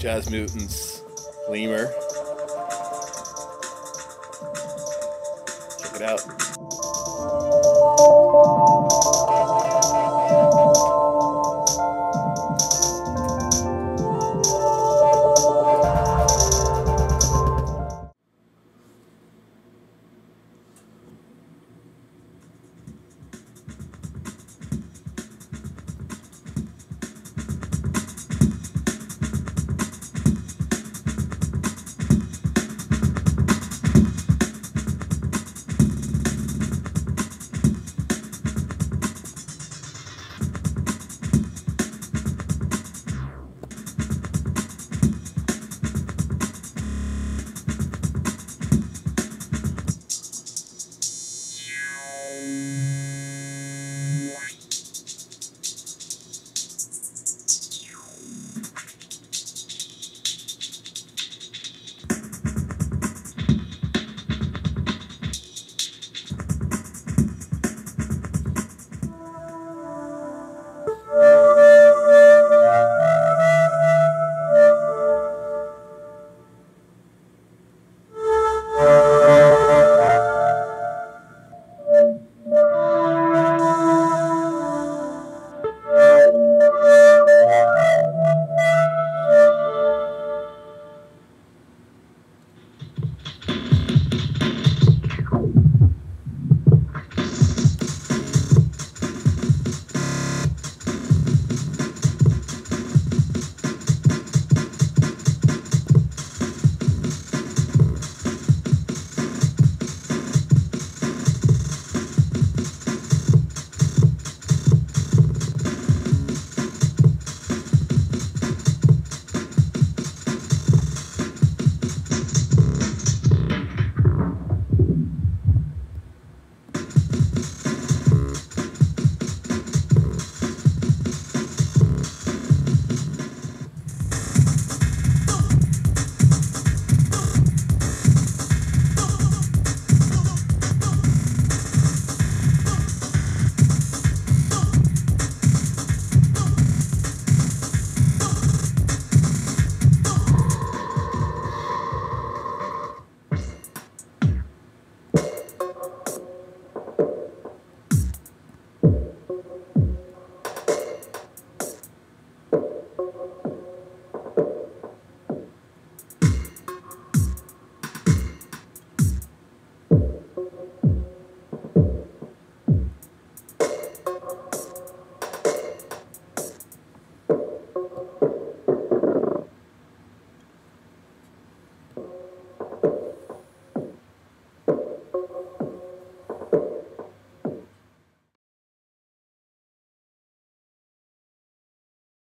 Jazz Mutants lemur. Check it out.